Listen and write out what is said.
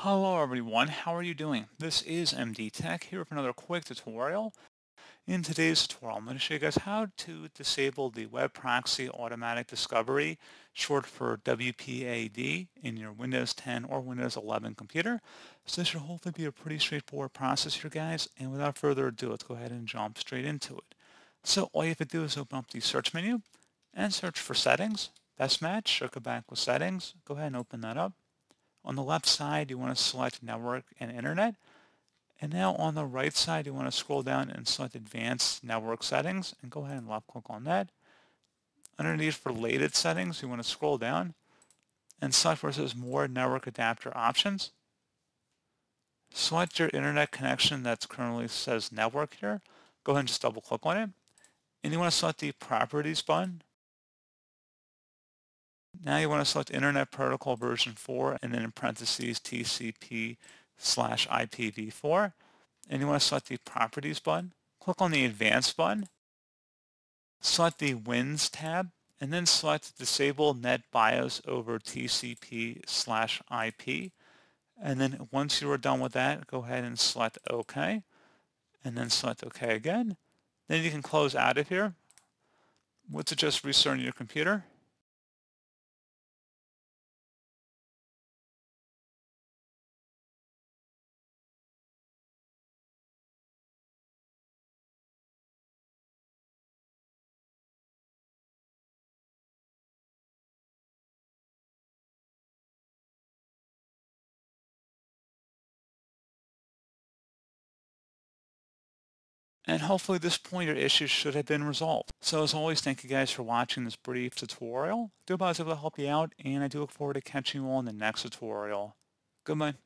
Hello everyone, how are you doing? This is MD Tech here with another quick tutorial. In today's tutorial, I'm going to show you guys how to disable the Web Proxy Automatic Discovery, short for WPAD, in your Windows 10 or Windows 11 computer. So this should hopefully be a pretty straightforward process here guys, and without further ado, let's go ahead and jump straight into it. So all you have to do is open up the search menu and search for settings, best match, or go back with settings. Go ahead and open that up. On the left side, you want to select Network and Internet. And now on the right side, you want to scroll down and select Advanced Network Settings and go ahead and left click on that. Underneath Related Settings, you want to scroll down and select where it says More Network Adapter Options. Select your internet connection that currently says Network here. Go ahead and just double click on it. And you want to select the Properties button now you want to select Internet Protocol version 4 and then in parentheses TCP slash IPv4. And you want to select the Properties button. Click on the Advanced button. Select the WINS tab and then select Disable Net BIOS over TCP slash IP. And then once you are done with that, go ahead and select OK. And then select OK again. Then you can close out of here. It just restarting your computer? And hopefully this point your issue should have been resolved. So as always, thank you guys for watching this brief tutorial. I do hope I was able to help you out, and I do look forward to catching you all in the next tutorial. Goodbye.